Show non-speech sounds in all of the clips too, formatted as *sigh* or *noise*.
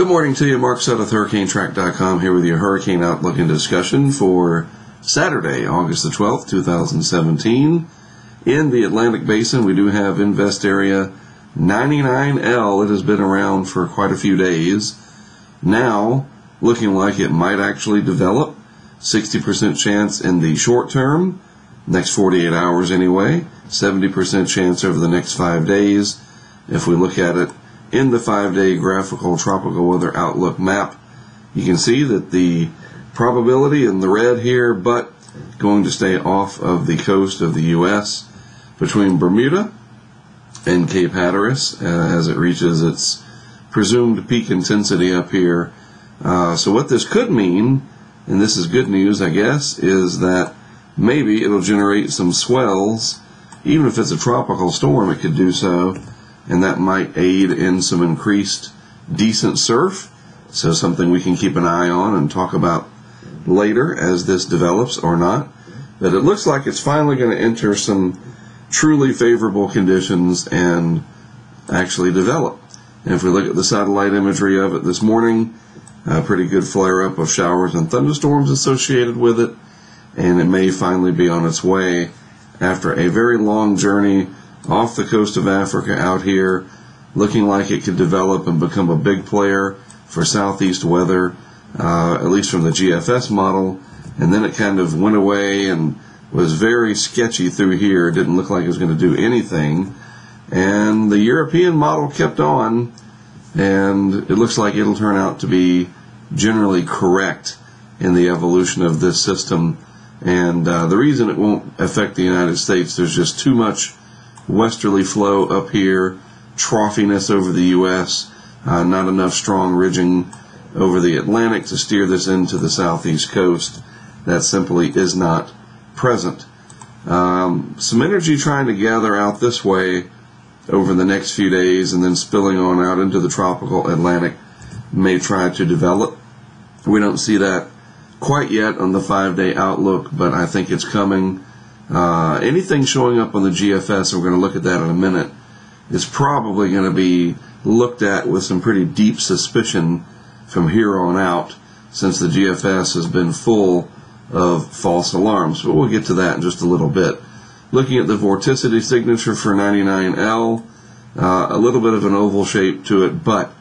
Good morning to you, Mark Sudduth, HurricaneTrack.com, here with your hurricane outlook and discussion for Saturday, August the 12th, 2017. In the Atlantic Basin, we do have Invest Area 99L. It has been around for quite a few days. Now, looking like it might actually develop. 60% chance in the short term, next 48 hours anyway. 70% chance over the next five days. If we look at it in the five day graphical tropical weather outlook map, you can see that the probability in the red here, but going to stay off of the coast of the U.S. between Bermuda and Cape Hatteras uh, as it reaches its presumed peak intensity up here. Uh, so what this could mean, and this is good news, I guess, is that maybe it'll generate some swells. Even if it's a tropical storm, it could do so, and that might aid in some increased decent surf. So something we can keep an eye on and talk about later as this develops or not. But it looks like it's finally going to enter some truly favorable conditions and actually develop. And if we look at the satellite imagery of it this morning, a pretty good flare up of showers and thunderstorms associated with it, and it may finally be on its way after a very long journey off the coast of Africa out here, looking like it could develop and become a big player for southeast weather, uh, at least from the GFS model. And then it kind of went away and was very sketchy through here. It didn't look like it was going to do anything. And the European model kept on, and it looks like it'll turn out to be generally correct in the evolution of this system. And uh, the reason it won't affect the United States, there's just too much westerly flow up here, troughiness over the U.S., uh, not enough strong ridging over the Atlantic to steer this into the southeast coast. That simply is not present. Um, some energy trying to gather out this way over the next few days and then spilling on out into the tropical Atlantic may try to develop. We don't see that quite yet on the five day outlook, but I think it's coming. Uh, anything showing up on the GFS, and we're going to look at that in a minute, is probably going to be looked at with some pretty deep suspicion from here on out, since the GFS has been full of false alarms. But we'll get to that in just a little bit. Looking at the vorticity signature for 99L, uh, a little bit of an oval shape to it, but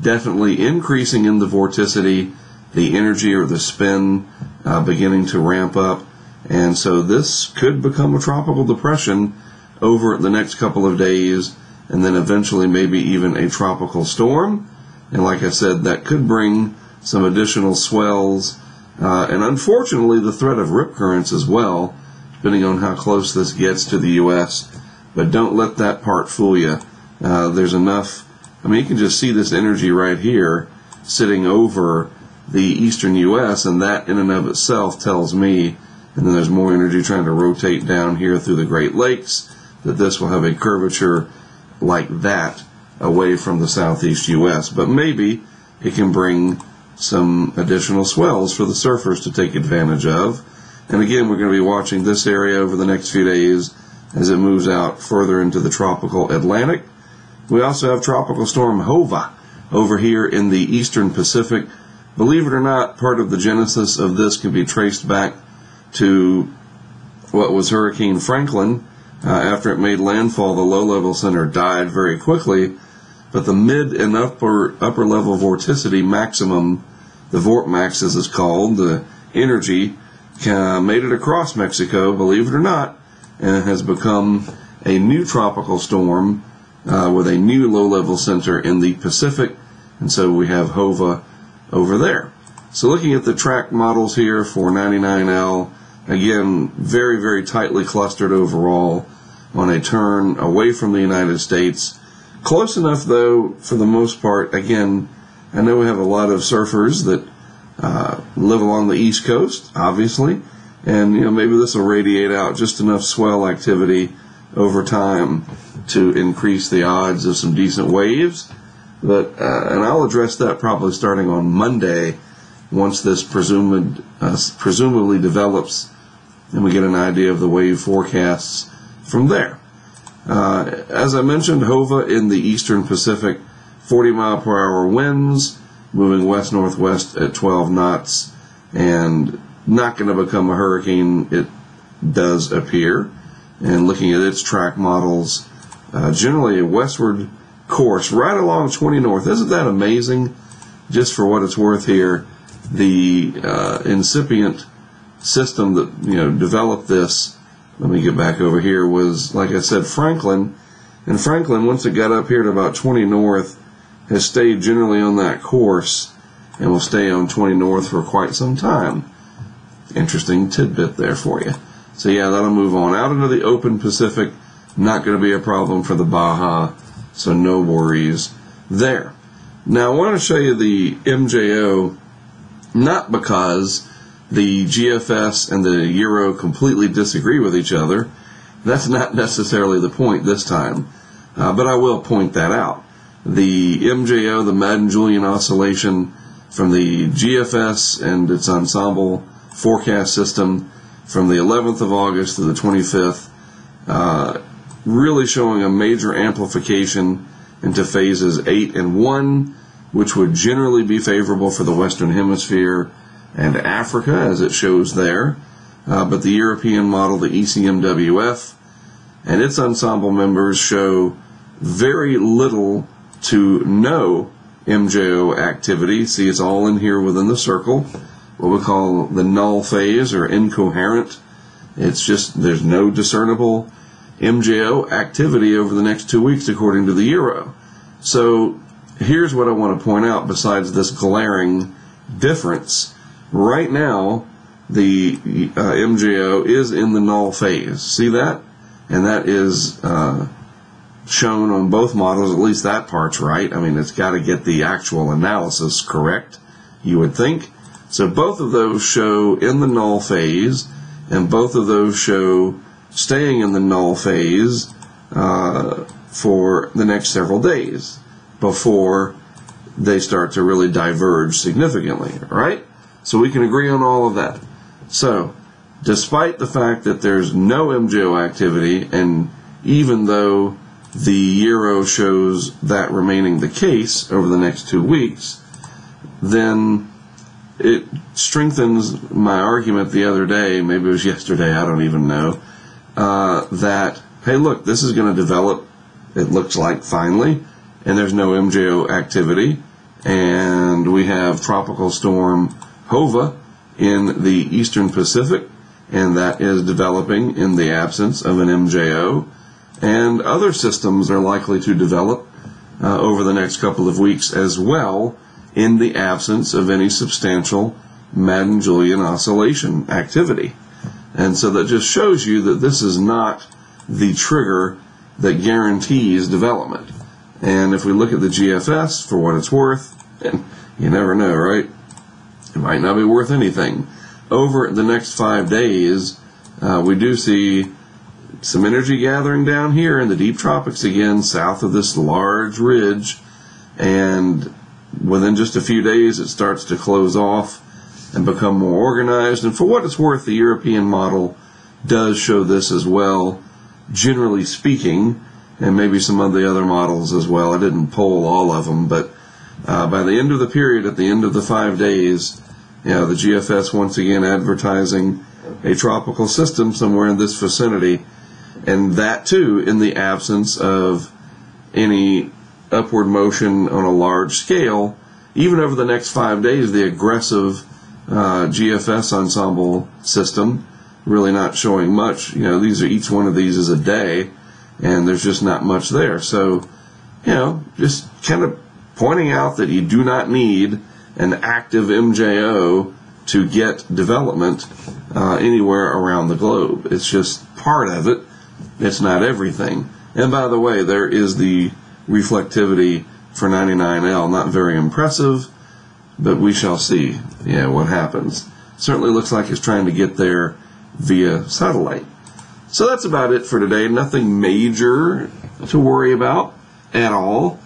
definitely increasing in the vorticity, the energy or the spin uh, beginning to ramp up. And so this could become a tropical depression over the next couple of days, and then eventually maybe even a tropical storm. And like I said, that could bring some additional swells, uh, and unfortunately, the threat of rip currents as well, depending on how close this gets to the U.S. But don't let that part fool you. Uh, there's enough I mean, you can just see this energy right here sitting over the eastern U.S., and that in and of itself tells me, and then there's more energy trying to rotate down here through the Great Lakes, that this will have a curvature like that away from the southeast U.S. But maybe it can bring some additional swells for the surfers to take advantage of. And again, we're going to be watching this area over the next few days as it moves out further into the tropical Atlantic. We also have Tropical Storm Jova over here in the eastern Pacific. Believe it or not, part of the genesis of this can be traced back to what was Hurricane Franklin. Uh, after it made landfall, the low level center died very quickly, but the mid and upper upper level vorticity maximum, the vortmax as it's called, the energy, uh, made it across Mexico, believe it or not, and has become a new tropical storm uh, with a new low level center in the Pacific. And so we have JOVA over there. So looking at the track models here for 99L, again, very, very tightly clustered overall on a turn away from the United States. Close enough, though, for the most part. Again, I know we have a lot of surfers that uh, live along the East Coast, obviously, and you know maybe this will radiate out just enough swell activity over time to increase the odds of some decent waves. But uh, and I'll address that probably starting on Monday, once this presumed uh, presumably develops, and we get an idea of the wave forecasts from there. Uh, as I mentioned, Jova in the eastern Pacific, 40 mile per hour winds, moving west northwest at 12 knots and not going to become a hurricane. It does appear. And looking at its track models, uh, generally a westward course right along 20 north. Isn't that amazing? Just for what it's worth here, the uh, incipient system that you know developed this. Let me get back over here. Was like I said, Franklin, and Franklin once it got up here to about 20 north, has stayed generally on that course and will stay on 20 north for quite some time. Interesting tidbit there for you. So yeah, that'll move on out into the open Pacific. Not going to be a problem for the Baja, so no worries there. Now I want to show you the MJO, not because the GFS and the Euro completely disagree with each other. That's not necessarily the point this time, uh, but I will point that out. The MJO, the Madden-Julian oscillation from the GFS and its ensemble forecast system from the 11th of August to the 25th, uh, really showing a major amplification into phases 8 and 1, which would generally be favorable for the Western Hemisphere and Africa, as it shows there. Uh, but the European model, the ECMWF, and its ensemble members show very little to no MJO activity. See, it's all in here within the circle, what we call the null phase or incoherent. It's just, there's no discernible MJO activity over the next two weeks according to the Euro. So here's what I want to point out besides this glaring difference Right now, the uh, MJO is in the null phase. See that? And that is uh, shown on both models. At least that part's right. I mean, it's got to get the actual analysis correct, you would think. So both of those show in the null phase, and both of those show staying in the null phase uh, for the next several days before they start to really diverge significantly, right? So we can agree on all of that. So, despite the fact that there's no MJO activity, and even though the Euro shows that remaining the case over the next two weeks, then it strengthens my argument the other day, maybe it was yesterday, I don't even know, uh, that, hey, look, this is going to develop, it looks like finally, and there's no MJO activity, and we have Tropical Storm JOVA in the Eastern Pacific, and that is developing in the absence of an MJO. And other systems are likely to develop uh, over the next couple of weeks as well in the absence of any substantial Madden-Julian oscillation activity. And so that just shows you that this is not the trigger that guarantees development. And if we look at the GFS for what it's worth, *laughs* you never know, right? It might not be worth anything. Over the next five days, uh, we do see some energy gathering down here in the deep tropics again, south of this large ridge. And within just a few days, it starts to close off and become more organized. And for what it's worth, the European model does show this as well, generally speaking, and maybe some of the other models as well. I didn't poll all of them, but uh, by the end of the period, at the end of the five days, you know, the GFS once again advertising a tropical system somewhere in this vicinity, and that too in the absence of any upward motion on a large scale. Even over the next five days, the aggressive uh, GFS ensemble system really not showing much. You know, these are each one of these is a day, and there's just not much there. So, you know, just kind of pointing out that you do not need an active MJO to get development uh, anywhere around the globe. It's just part of it. It's not everything. And by the way, there is the reflectivity for 99L. Not very impressive, but we shall see. Yeah, what happens. Certainly looks like it's trying to get there via satellite. So that's about it for today. Nothing major to worry about at all.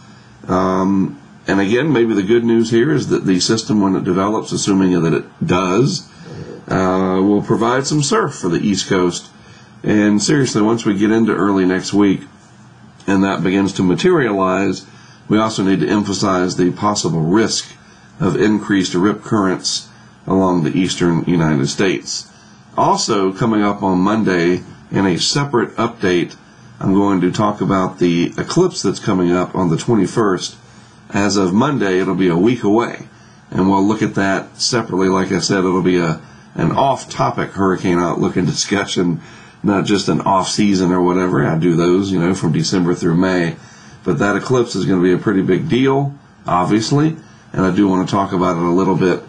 Um, and again, maybe the good news here is that the system, when it develops, assuming that it does, uh, will provide some surf for the East Coast. And seriously, once we get into early next week and that begins to materialize, we also need to emphasize the possible risk of increased rip currents along the eastern United States. Also, coming up on Monday in a separate update, I'm going to talk about the eclipse that's coming up on the 21st. As of Monday, it'll be a week away, and we'll look at that separately. Like I said, it'll be a an off-topic hurricane outlook and *laughs* discussion, not just an off-season or whatever. I do those, you know, from December through May. But that eclipse is going to be a pretty big deal, obviously, and I do want to talk about it a little bit.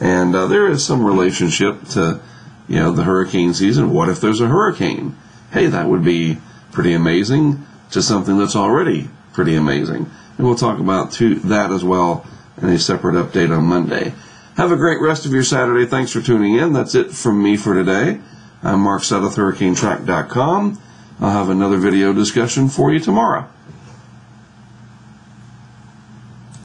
And uh, there is some relationship to, you know, the hurricane season. What if there's a hurricane? Hey, that would be pretty amazing to something that's already pretty amazing. And we'll talk about that as well in a separate update on Monday. Have a great rest of your Saturday. Thanks for tuning in. That's it from me for today. I'm Mark Sudduth, HurricaneTrack.com. I'll have another video discussion for you tomorrow.